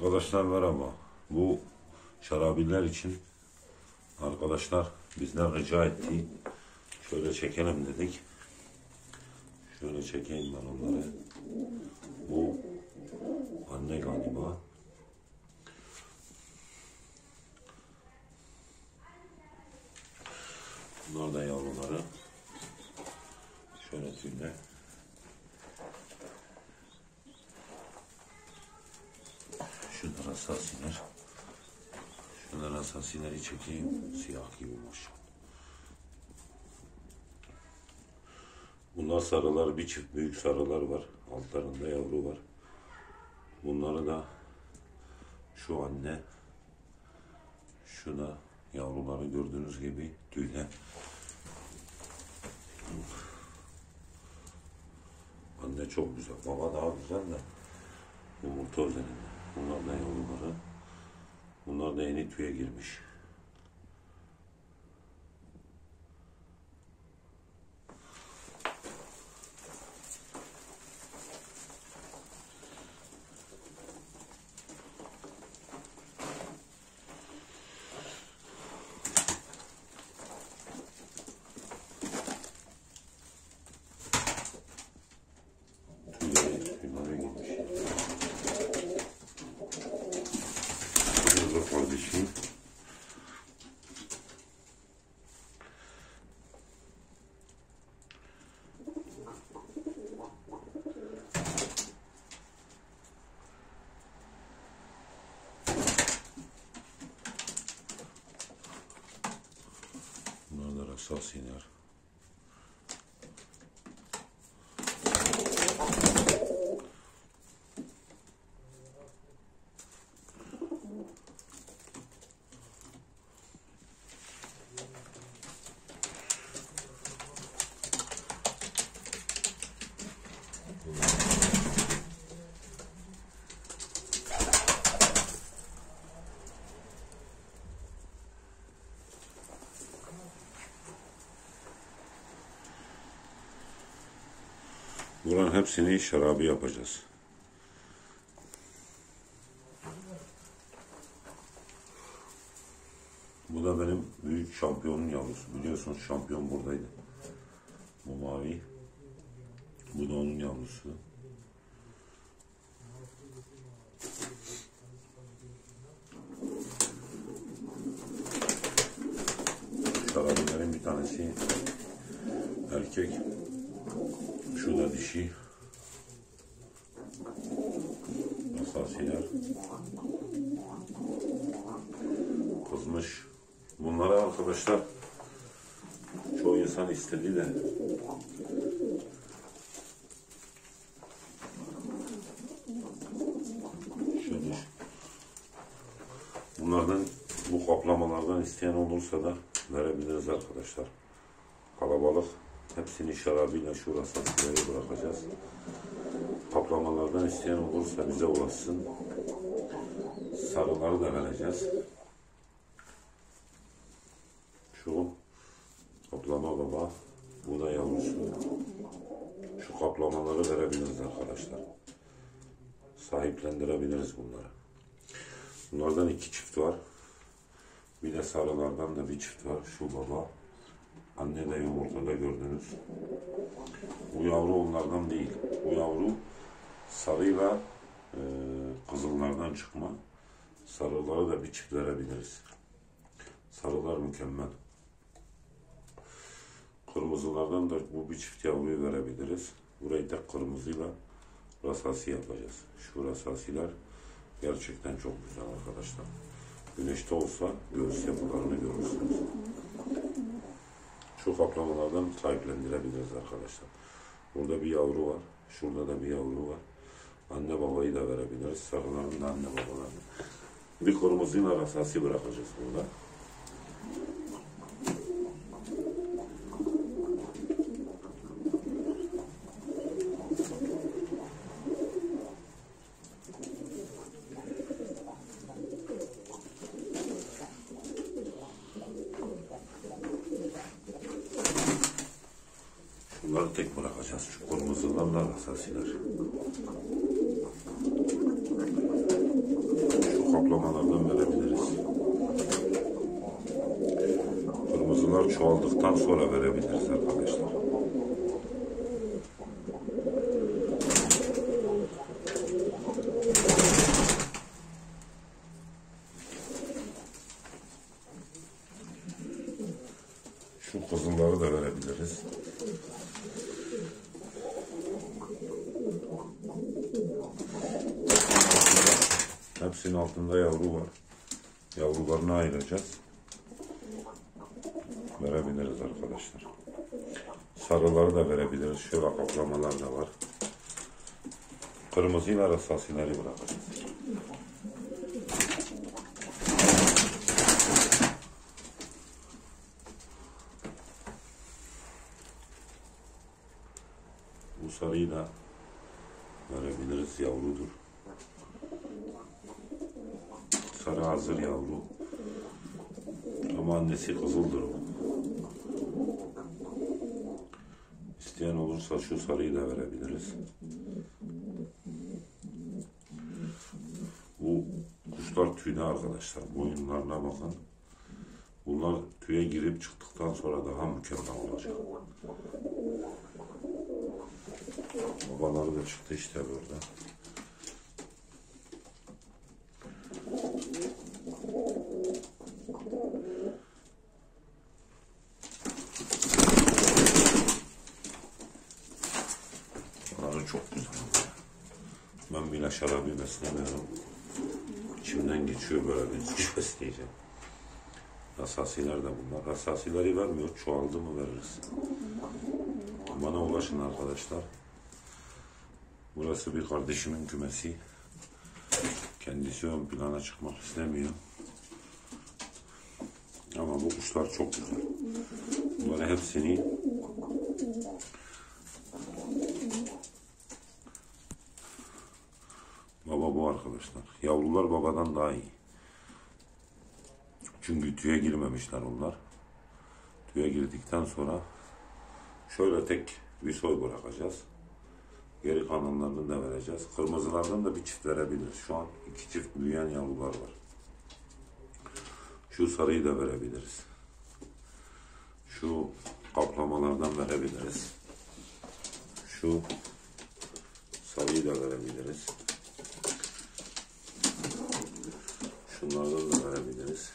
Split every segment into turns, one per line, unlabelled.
Arkadaşlar merhaba. Bu şarabiler için arkadaşlar bizden rica etti. Şöyle çekelim dedik. Şöyle çekeyim ben onları. Bu anne galiba. Bunlar da yavruları. Şöyle tüyler. Şunlar hassasiler. Şunlar hassasileri çekeyim. Siyah gibi maşallah. Bunlar sarılar, bir çift büyük sarılar var. Altlarında yavru var. Bunları da şu anne, şu da yavruları gördüğünüz gibi tüyle. Anne çok güzel, baba daha güzel de yumurta üzerinde. Bunlar da yavruları. Bunlar da yeni tüye girmiş. Tüyleri, tüyleri girmiş. Burada kardeşim. Bunlar Bunların hepsini şarabi yapacağız. Bu da benim büyük şampiyonun yavrusu. Biliyorsunuz şampiyon buradaydı. Bu mavi. Bu da onun yavrusu. Şarabilerin bir tanesi erkek. Şu da dişi. Hassasiler. Kızmış. Bunlara arkadaşlar çoğu insan istedi de şöyle bunlardan bu kaplamalardan isteyen olursa da verebiliriz arkadaşlar. Kalabalık. Hepsini şarabıyla şu rasatları bırakacağız. Kaplamalardan isteyen olursa bize ulaşsın. Sarıları da vereceğiz. Şu kaplama baba. Bu da yavrusu. Şu kaplamaları verebiliriz arkadaşlar. Sahiplendirebiliriz bunları. Bunlardan iki çift var. Bir de sarılardan da bir çift var. Şu baba. Anne de yumurtada gördünüz. Bu yavru onlardan değil. Bu yavru sarıyla e, kızıllardan çıkma. Sarıları da bir çift verebiliriz. Sarılar mükemmel. Kırmızılardan da bu bir çift yavruyu verebiliriz. Burayı da kırmızıyla rasasi yapacağız. Şu rasasiler gerçekten çok güzel arkadaşlar. Güneşte olsa göğüs yapılarını görürsünüz şu kaplamalardan sahiplendirebiliriz arkadaşlar. Burada bir yavru var. Şurada da bir yavru var. Anne babayı da verebiliriz. Sarıların da anne babalarını. Bir kırmızıyla rasasi bırakacağız burada. Bunları tek bırakacağız. Şu kırmızılarla asasiler. kaplamalardan verebiliriz. Kırmızılar çoğaldıktan sonra verebiliriz arkadaşlar. Şu kızılları da verebiliriz. Hepsinin altında yavru var. Yavrularını ayıracağız. Verebiliriz arkadaşlar. Sarıları da verebiliriz. Şöyle kaplamalar da var. Kırmızıyla rasasileri bırakacağız. Bu sarıyı da verebiliriz. Yavrudur. Sarı hazır yavru. Ama annesi kızıldır o. İsteyen olursa şu sarıyı da verebiliriz. Bu kuşlar tüyde arkadaşlar. Boyunlarına bakın. Bunlar tüye girip çıktıktan sonra daha mükemmel olacak. Babaları da çıktı işte burada. Bunları çok güzel. Ben bile şarabı beslemiyorum. İçimden geçiyor böyle bir kuş besleyeceğim. Asasiler de bunlar. Asasileri vermiyor. Çoğaldı mı veririz. Bana ulaşın arkadaşlar. Burası bir kardeşimin kümesi. Kendisi ön plana çıkmak istemiyor. Ama bu kuşlar çok güzel. Bunları hepsini Baba bu arkadaşlar. Yavrular babadan daha iyi. Çünkü tüye girmemişler onlar. Tüye girdikten sonra şöyle tek bir soy bırakacağız. Geri kalanlarını da vereceğiz. Kırmızılardan da bir çift verebiliriz. Şu an iki çift büyüyen yavrular var. Şu sarıyı da verebiliriz. Şu kaplamalardan verebiliriz. Şu sarıyı da verebiliriz. Şunlardan da verebiliriz.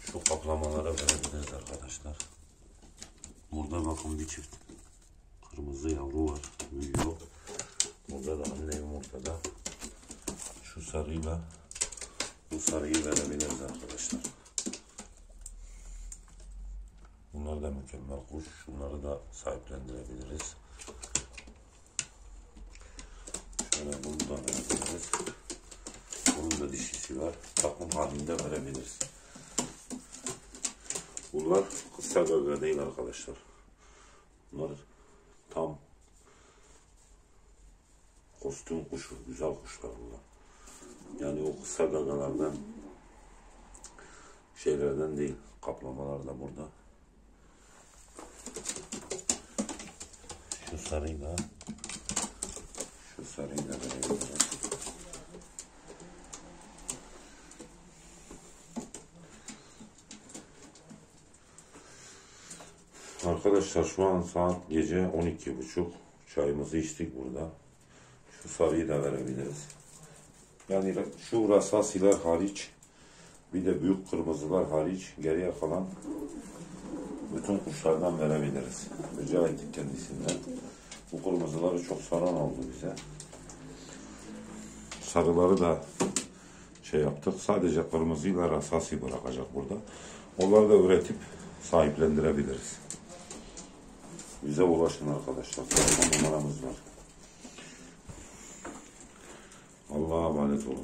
Şu kaplamalara verebiliriz arkadaşlar. Burada bakın bir çift kırmızı yavru var. Büyüyor. Burada da anne yumurtada. Şu sarıyla bu sarıyı verebiliriz arkadaşlar. Bunlar da mükemmel kuş. Şunları da sahiplendirebiliriz. Şöyle bunu da verebiliriz. Bunun da dişisi var. Takım halinde verebiliriz. Bunlar kısa gaga değil arkadaşlar. Bunlar kostüm kuşu. Güzel kuşlar bunlar. Yani o kısa gagalardan şeylerden değil. Kaplamalar da burada. Şu sarıyla şu sarıyla verebiliriz. Arkadaşlar şu an saat gece 12.30 çayımızı içtik burada. Şu sarıyı da verebiliriz. Yani şu rasasiler hariç bir de büyük kırmızılar hariç geriye kalan bütün kuşlardan verebiliriz. Rica ettik kendisinden. Bu kırmızıları çok saran oldu bize. Sarıları da şey yaptık. Sadece kırmızıyla rasasi bırakacak burada. Onları da üretip sahiplendirebiliriz. Bize ulaşın arkadaşlar. Telefon numaramız var. 往里走了